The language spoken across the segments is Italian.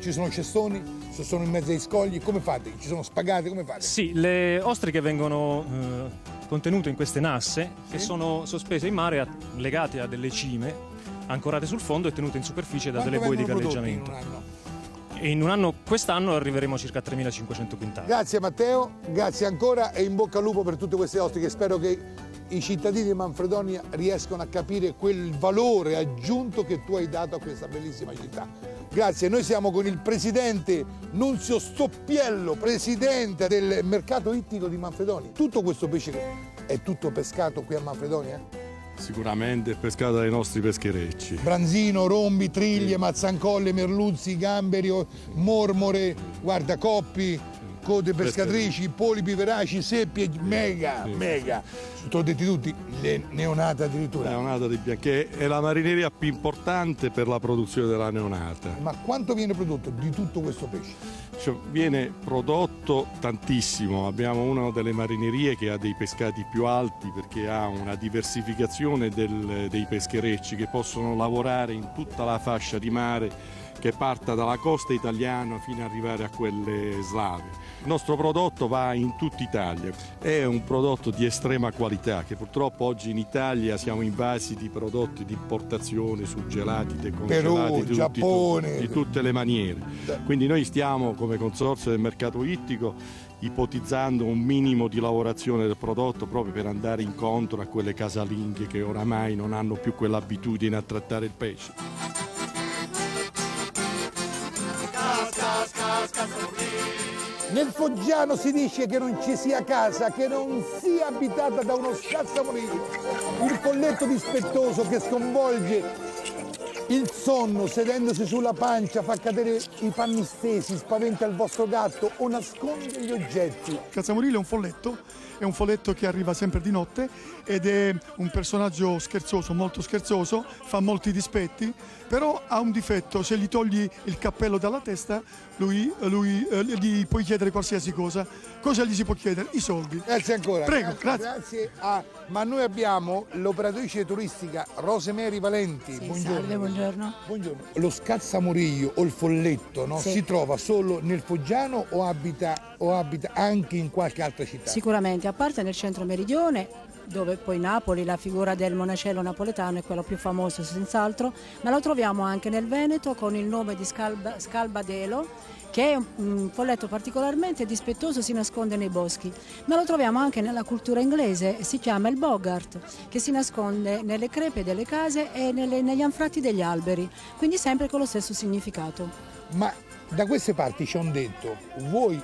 Ci sono cestoni? Sono in mezzo ai scogli? Come fate? Ci sono spagate? Come fate? Sì, le ostriche vengono eh, contenute in queste nasse sì. che sono sospese in mare legate a delle cime ancorate sul fondo e tenute in superficie da Quanto delle boi di galleggiamento. In? E in un anno, quest'anno arriveremo a circa 3.500 quintali. Grazie Matteo, grazie ancora e in bocca al lupo per tutte queste ostriche. Spero che i cittadini di Manfredonia riescono a capire quel valore aggiunto che tu hai dato a questa bellissima città. Grazie, noi siamo con il presidente Nunzio Stoppiello, presidente del mercato ittico di Manfredonia. Tutto questo pesce è tutto pescato qui a Manfredonia? Sicuramente pescato dai nostri pescherecci. Branzino, rombi, triglie, mazzancolle, merluzzi, gamberi, mormore, guarda, coppi, code pescatrici, polipi veraci, seppie, mega, sì. mega. L'ho detti tutti, le neonate addirittura. Neonata di bianche, è la marineria più importante per la produzione della neonata. Ma quanto viene prodotto di tutto questo pesce? Cioè, viene prodotto tantissimo, abbiamo una delle marinerie che ha dei pescati più alti perché ha una diversificazione del, dei pescherecci che possono lavorare in tutta la fascia di mare che parta dalla costa italiana fino ad arrivare a quelle slave. Il nostro prodotto va in tutta Italia, è un prodotto di estrema qualità che purtroppo oggi in Italia siamo invasi di prodotti di importazione, suggelati, decongelati, Perù, di, Giappone. Di tutte le maniere. Quindi noi stiamo come consorzio del mercato ittico ipotizzando un minimo di lavorazione del prodotto proprio per andare incontro a quelle casalinghe che oramai non hanno più quell'abitudine a trattare il pesce. Nel Foggiano si dice che non ci sia casa che non sia abitata da uno scazzamorillo. Il folletto dispettoso che sconvolge il sonno sedendosi sulla pancia fa cadere i panni stesi, spaventa il vostro gatto o nasconde gli oggetti. Cazzamorillo è un folletto, è un folletto che arriva sempre di notte ed è un personaggio scherzoso, molto scherzoso, fa molti dispetti, però ha un difetto, se gli togli il cappello dalla testa lui, lui eh, gli puoi chiedere qualsiasi cosa. Cosa gli si può chiedere? I soldi. Grazie ancora. Prego, grazie. Grazie, a... Ma noi abbiamo l'operatrice turistica Rosemary Valenti. Sì, buongiorno. Salve, buongiorno. Buongiorno. Lo scazzamoriglio o il folletto no? Sì. si trova solo nel Foggiano o abita, o abita anche in qualche altra città? Sicuramente, a parte nel centro meridione, dove poi Napoli, la figura del monacello napoletano è quello più famoso senz'altro, ma lo troviamo anche nel Veneto con il nome di Scalba, Scalbadelo che è un folletto particolarmente dispettoso, si nasconde nei boschi, ma lo troviamo anche nella cultura inglese, si chiama il Bogart, che si nasconde nelle crepe delle case e nelle, negli anfratti degli alberi, quindi sempre con lo stesso significato. Ma da queste parti c'è un detto, vuoi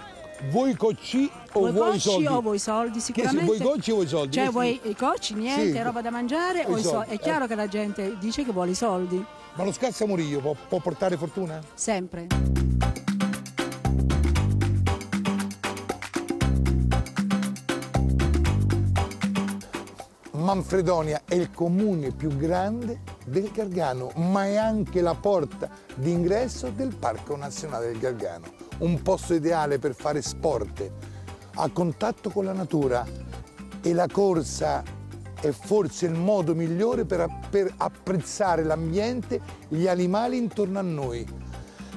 vuoi cocci o vuoi, vuoi soldi? o vuoi soldi sicuramente. Vuoi cocci o vuoi soldi? Cioè vuoi i cocci, niente, Sì. roba da mangiare o, O i soldi? È chiaro eh. che la gente dice che vuole i soldi, Ma lo scazzamorillo può, può portare fortuna? sempre. Manfredonia è il comune più grande del Gargano, ma è anche la porta d'ingresso del Parco Nazionale del Gargano, un posto ideale per fare sport, a contatto con la natura e la corsa è forse il modo migliore per, per apprezzare l'ambiente, gli animali intorno a noi.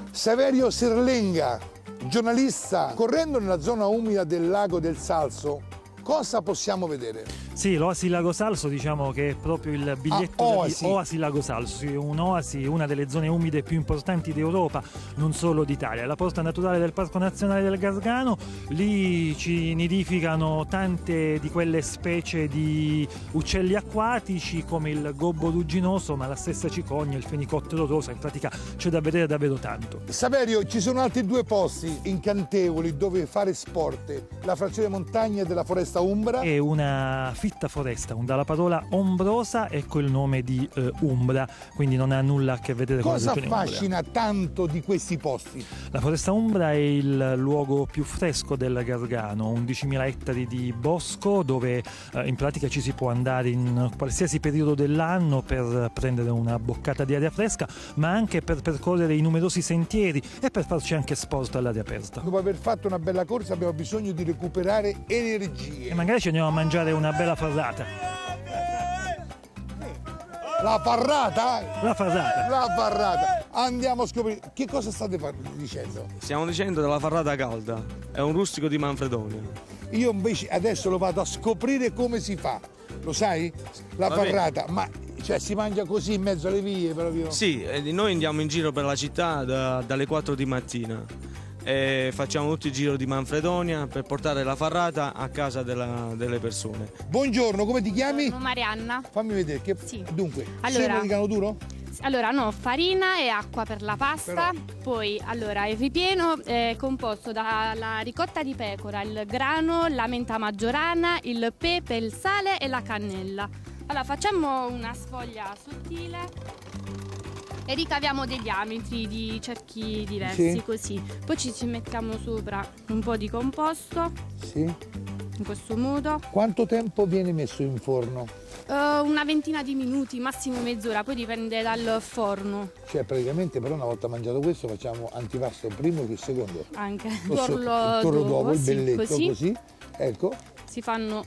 Saverio Serlenga, giornalista, correndo nella zona umida del lago del Salso, cosa possiamo vedere? Sì, l'Oasi Lago Salso diciamo che è proprio il biglietto Ah, Oasi. di Oasi Lago Salso, un'oasi, una delle zone umide più importanti d'Europa, non solo d'Italia. La porta naturale del Parco Nazionale del Gargano, lì ci nidificano tante di quelle specie di uccelli acquatici come il gobbo rugginoso, ma la stessa cicogna, il fenicottero rosa, in pratica c'è da vedere davvero tanto. Saverio, ci sono altri due posti incantevoli dove fare sport, la frazione montagna della foresta umbra. È una fitta foresta, un- dalla parola ombrosa ecco il nome di eh, Umbra, quindi non ha nulla a che vedere con Cosa la regione Umbra. affascina tanto di questi posti? La foresta Umbra è il luogo più fresco del Gargano, 11.000 ettari di bosco dove eh, in pratica ci si può andare in qualsiasi periodo dell'anno per prendere una boccata di aria fresca, ma anche per percorrere i numerosi sentieri e per farci anche sport all'aria aperta. Dopo aver fatto una bella corsa abbiamo bisogno di recuperare energie. E magari ci andiamo a mangiare una bella farrata. La farrata? La farrata. La farrata. Andiamo a scoprire. Che cosa state dicendo? Stiamo dicendo della farrata calda, è un rustico di Manfredonia. Io invece adesso lo vado a scoprire come si fa. Lo sai? La Va bene. farrata, ma cioè si mangia così in mezzo alle vie proprio. Sì, noi andiamo in giro per la città da- dalle 4 di mattina e facciamo tutto il giro di Manfredonia per portare la farrata a casa della- delle persone. Buongiorno, come ti chiami? Sono Marianna. Fammi vedere che Sì. dunque, Allora- semi di grano duro? Allora, no, farina e acqua per la pasta. Poi, allora, il ripieno è composto dalla ricotta di pecora, il grano, la menta maggiorana, il pepe, il sale e la cannella. Allora, facciamo una sfoglia sottile e ricaviamo dei diametri di cerchi diversi, Sì. così. Poi ci ci mettiamo sopra un po' di composto, Sì. in questo modo. Quanto tempo viene messo in forno? Eh, una ventina di minuti, massimo mezz'ora, poi dipende dal forno Cioè praticamente però una volta mangiato questo facciamo antipasto primo e il secondo. anche. Tuorlo il tuorlo d'uovo, d'uovo, il sì, belletto così. così. Ecco, Si fanno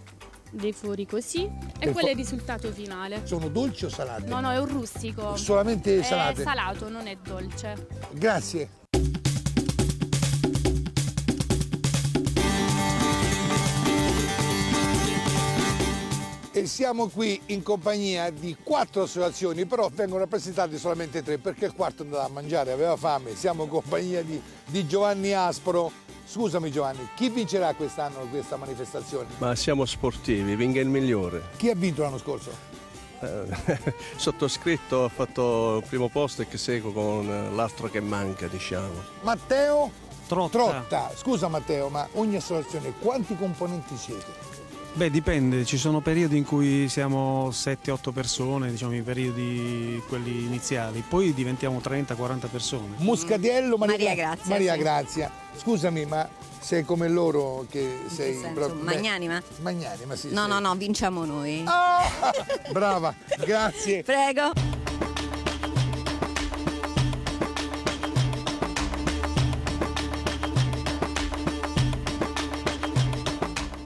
dei fori così Per e quello è il risultato finale. sono dolci o salate? No, no, è un rustico. Solamente è salate. salato, non è dolce. Grazie. E siamo qui in compagnia di quattro associazioni, però vengono rappresentate solamente tre perché il quarto andava a mangiare, aveva fame. Siamo in compagnia di, di Giovanni Aspro. Scusami Giovanni, chi vincerà quest'anno questa manifestazione? Ma siamo sportivi, vinga il migliore. Chi ha vinto l'anno scorso? Eh, sottoscritto ha fatto il primo posto e che seguo con l'altro che manca, diciamo. Matteo Trotta. Trotta. Scusa Matteo, ma ogni associazione quanti componenti siete? Beh, dipende, ci sono periodi in cui siamo 7-8 persone, diciamo i periodi quelli iniziali, poi diventiamo 30-40 persone. Muscatiello, Maria, Maria Grazia, Maria sì. Grazia. Scusami, ma sei come loro che sei senso? proprio- beh, Magnanima? Magnanima, sì. No, sì. no, no, vinciamo noi. Ah, brava, grazie. Prego.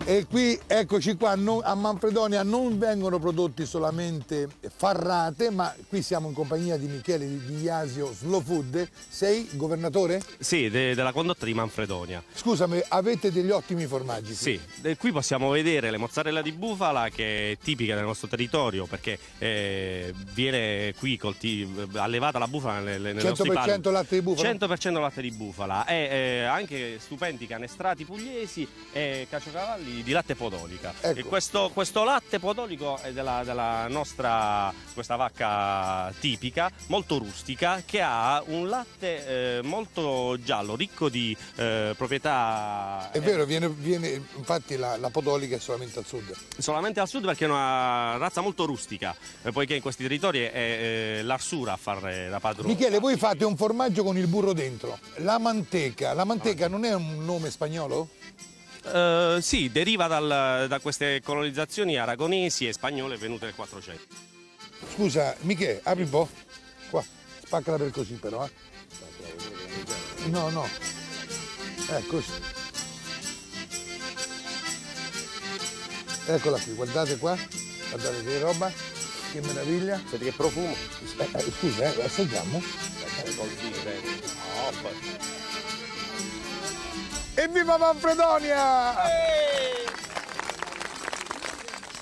E qui, eccoci qua, non- a Manfredonia non vengono prodotti solamente farrate, ma qui siamo in compagnia di Michele di Iasio Slow Food. Sei governatore? Sì, de- della condotta di Manfredonia. Scusami, avete degli ottimi formaggi. qui. Sì, qui possiamo vedere le mozzarella di bufala che è tipica del nostro territorio perché eh, viene qui allevata la bufala nelle, nostri 100% padri. latte di bufala? 100% latte di bufala e eh, anche stupendi canestrati pugliesi e caciocavalli di latte podolica. Ecco. E questo, questo latte podolico è della, della nostra questa vacca tipica, molto rustica, che ha un latte eh, molto giallo, ricco di eh, proprietà È vero, viene, viene- infatti la, la podolica è solamente al sud. solamente al sud perché è una razza molto rustica, eh, poiché in questi territori è eh, l'arsura a fare da padrone. Michele, voi fate un formaggio con il burro dentro. La manteca, la manteca non è un nome spagnolo? Eh, sì, deriva dal- da queste colonizzazioni aragonesi e spagnole venute nel 400. Scusa, Michele, apri un po'. Qua, spaccala per così però, eh. No, no. Eh, così. Eccola qui, guardate qua. Guardate che roba, che meraviglia. Senti che profumo? Eh, eh, scusa, eh, assaggiamo. Evviva Manfredonia!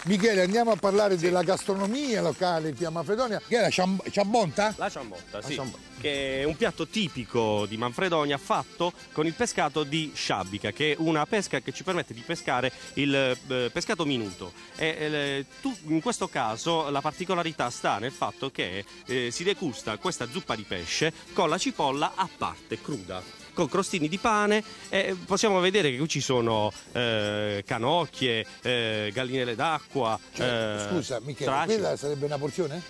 Michele, andiamo a parlare della gastronomia locale qui a Manfredonia. Che è la ciam- ciambonta? La ciambotta, sì, ciambotta. che è un piatto tipico di Manfredonia fatto con il pescato di sciabica, che è una pesca che ci permette di pescare il eh, pescato minuto. E, eh, tu- in questo caso la particolarità sta nel fatto che eh, si degusta questa zuppa di pesce con la cipolla a parte, cruda. Con crostini di pane e possiamo vedere che qui ci sono eh, canocchie, eh, gallinelle d'acqua. Cioè, eh, scusa, Michele, stracci. quella sarebbe una porzione?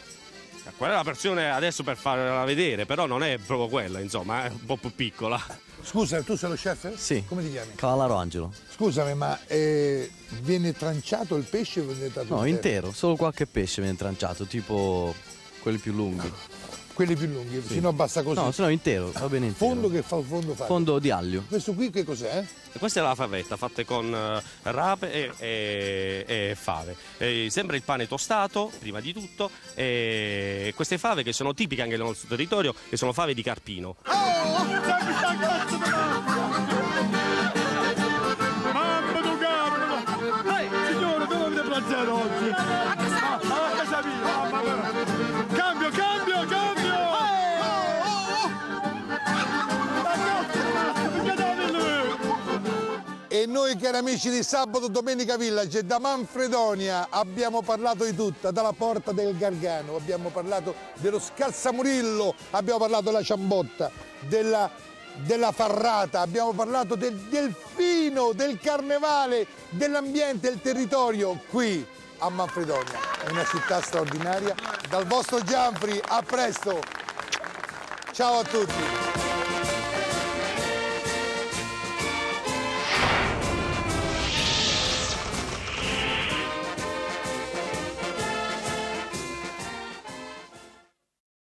Quella è la versione adesso per farla vedere, però non è proprio quella, insomma, è un po' più piccola. Scusa, tu sei lo chef? Sì. Come ti chiami? Cavallaro Angelo. Scusami, ma eh, viene tranciato il pesce o viene trattato No, intero? intero, solo qualche pesce viene tranciato, tipo quelli più lunghi. Quelli più lunghi, Sì. no basta così. No, se no intero, va bene intero. Fondo che fa fondo fa. Fondo di aglio. Questo qui che cos'è? E Questa è la favetta fatta con eh, rape e, e- e fave. Eh, sembra il pane tostato, prima di tutto, e queste fave che sono tipiche anche del nostro territorio, che sono fave di carpino. Mamma E noi cari amici di Sabato Domenica Village da Manfredonia abbiamo parlato di tutta, dalla porta del Gargano, abbiamo parlato dello Scalzamurillo, abbiamo parlato della ciambotta, della, della farrata, abbiamo parlato del delfino, del carnevale, dell'ambiente, del territorio qui a Manfredonia. È una città straordinaria. Dal vostro Gianfri, a presto! Ciao a tutti!